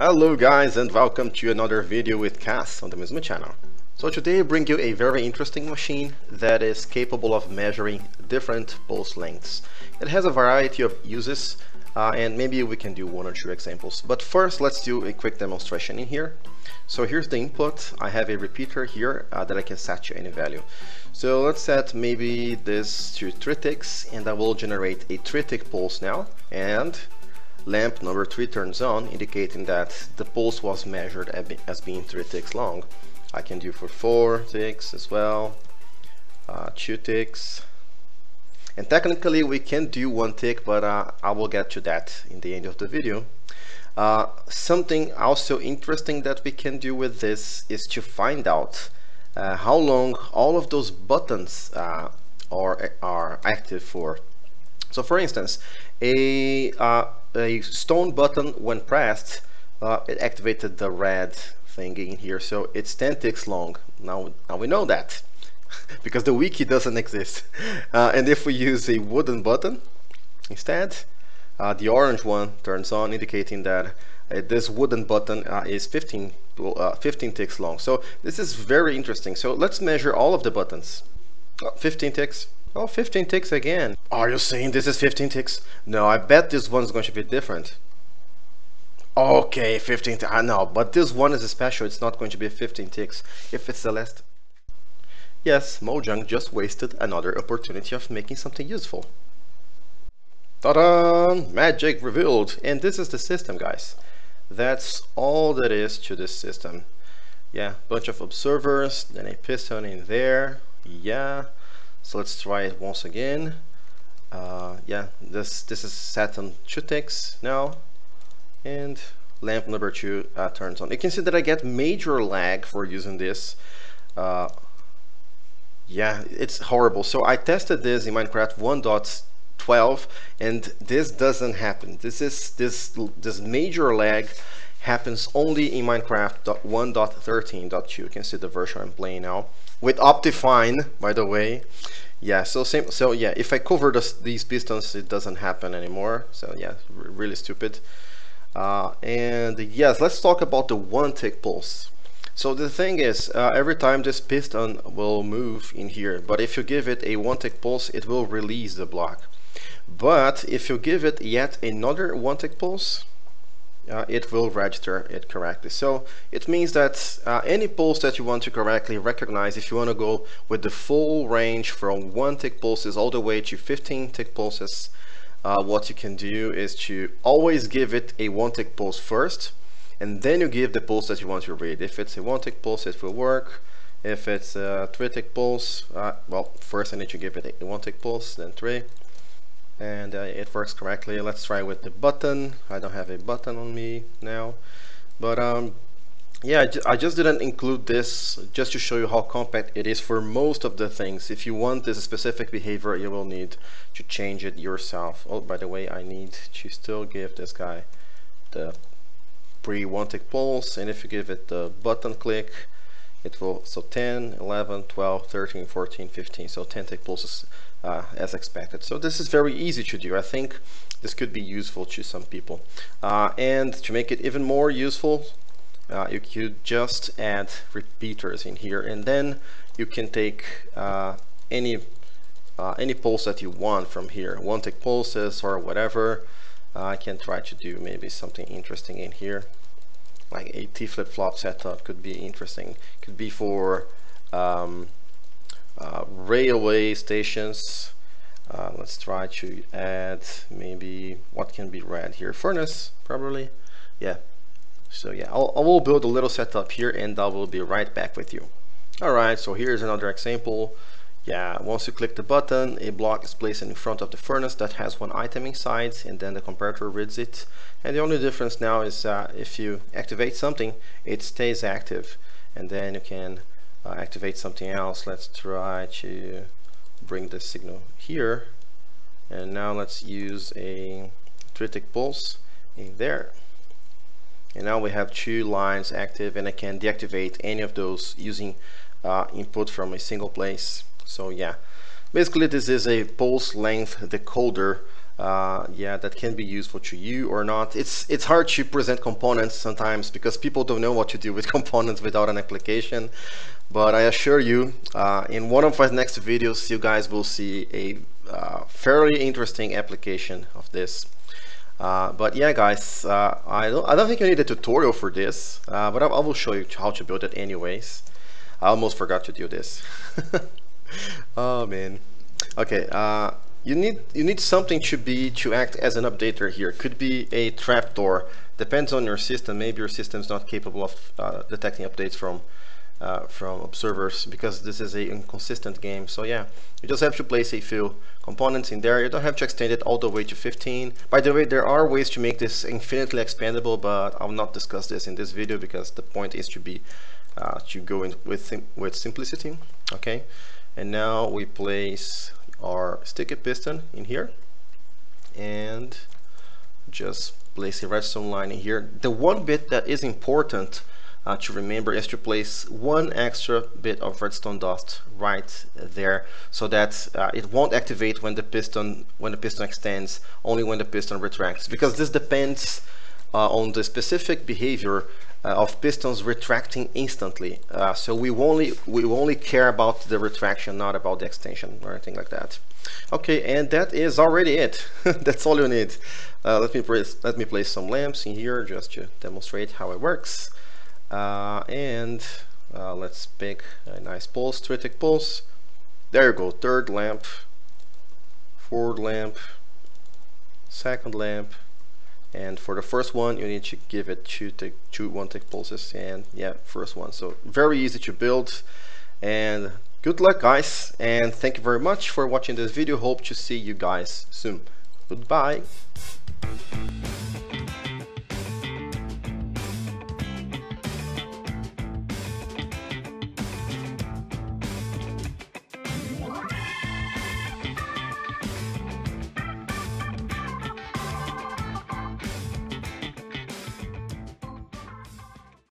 Hello guys and welcome to another video with Cass on the Maizuma channel. So today I bring you a very interesting machine that is capable of measuring different pulse lengths. It has a variety of uses uh, and maybe we can do one or two examples. But first let's do a quick demonstration in here. So here's the input. I have a repeater here uh, that I can set to any value. So let's set maybe this to 3 ticks and I will generate a 3 tick pulse now and lamp number 3 turns on indicating that the pulse was measured as being 3 ticks long. I can do for 4 ticks as well, uh, 2 ticks, and technically we can do 1 tick but uh, I will get to that in the end of the video. Uh, something also interesting that we can do with this is to find out uh, how long all of those buttons uh, are, are active for. So for instance, a, uh, a stone button when pressed, uh, it activated the red thing in here, so it's 10 ticks long. Now, now we know that because the wiki doesn't exist. Uh, and if we use a wooden button instead, uh, the orange one turns on indicating that uh, this wooden button uh, is 15, uh, 15 ticks long. So this is very interesting. So let's measure all of the buttons. Oh, 15 ticks. Oh, 15 ticks again. Are you saying this is 15 ticks? No, I bet this one's going to be different. Okay, 15 I know, but this one is special. It's not going to be 15 ticks if it's the last. Yes, Mojang just wasted another opportunity of making something useful. Ta-da! Magic revealed! And this is the system, guys. That's all that is to this system. Yeah, bunch of observers, then a piston in there. Yeah. So let's try it once again. Uh, yeah, this this is set on two ticks now, and lamp number two uh, turns on. You can see that I get major lag for using this. Uh, yeah, it's horrible. So I tested this in Minecraft 1.12 and this doesn't happen this is this this major lag happens only in Minecraft 1.13.2 you can see the version I'm playing now. With Optifine by the way. Yeah so same so yeah if I cover this, these pistons it doesn't happen anymore. So yeah really stupid. Uh, and yes let's talk about the one tick pulse. So the thing is, uh, every time this piston will move in here, but if you give it a one tick pulse, it will release the block. But if you give it yet another one tick pulse, uh, it will register it correctly. So it means that uh, any pulse that you want to correctly recognize, if you want to go with the full range from one tick pulses all the way to 15 tick pulses, uh, what you can do is to always give it a one tick pulse first, and then you give the pulse that you want to read. If it's a one tick pulse, it will work. If it's a three tick pulse, uh, well, first I need to give it a one tick pulse, then three, and uh, it works correctly. Let's try with the button. I don't have a button on me now, but um, yeah, I just didn't include this just to show you how compact it is for most of the things. If you want this specific behavior, you will need to change it yourself. Oh, by the way, I need to still give this guy the pre one tick pulse, and if you give it the button click, it will, so 10, 11, 12, 13, 14, 15, so 10 tick pulses uh, as expected. So this is very easy to do. I think this could be useful to some people. Uh, and to make it even more useful, uh, you could just add repeaters in here and then you can take uh, any uh, any pulse that you want from here. One tick pulses or whatever. Uh, I can try to do maybe something interesting in here. Like a T flip-flop setup could be interesting. Could be for um, uh, railway stations. Uh, let's try to add maybe what can be read here. Furnace probably. Yeah. So yeah I'll, I will build a little setup here and I will be right back with you. Alright so here's another example. Yeah once you click the button a block is placed in front of the furnace that has one item inside and then the comparator reads it. And the only difference now is uh, if you activate something it stays active. And then you can uh, activate something else let's try to bring the signal here. And now let's use a three tick pulse in there. And now we have two lines active and I can deactivate any of those using uh, input from a single place. So yeah. Basically this is a pulse length decoder uh, yeah, that can be useful to you or not. It's it's hard to present components sometimes because people don't know what to do with components without an application. But I assure you, uh, in one of my next videos, you guys will see a uh, fairly interesting application of this. Uh, but yeah, guys, uh, I don't I don't think you need a tutorial for this, uh, but I, I will show you how to build it anyways. I almost forgot to do this. oh man. Okay. You need you need something to be to act as an updater here. Could be a trapdoor. Depends on your system. Maybe your system is not capable of uh, detecting updates from uh, from observers because this is a inconsistent game. So yeah, you just have to place a few components in there. You don't have to extend it all the way to 15. By the way, there are ways to make this infinitely expandable, but I will not discuss this in this video because the point is to be uh, to go in with with simplicity. Okay, and now we place our sticky piston in here and just place a redstone line in here. The one bit that is important uh, to remember is to place one extra bit of redstone dust right there so that uh, it won't activate when the piston when the piston extends only when the piston retracts because this depends uh, on the specific behavior of pistons retracting instantly. Uh, so we only we only care about the retraction, not about the extension or anything like that. Okay, and that is already it. That's all you need. Uh, let me place let me place some lamps in here just to demonstrate how it works. Uh, and uh, let's pick a nice pulse, three tick pulse. There you go. Third lamp, fourth lamp, second lamp, and for the first one you need to give it two tick two one tick pulses. And yeah first one. So very easy to build. And good luck guys. And thank you very much for watching this video. Hope to see you guys soon. Goodbye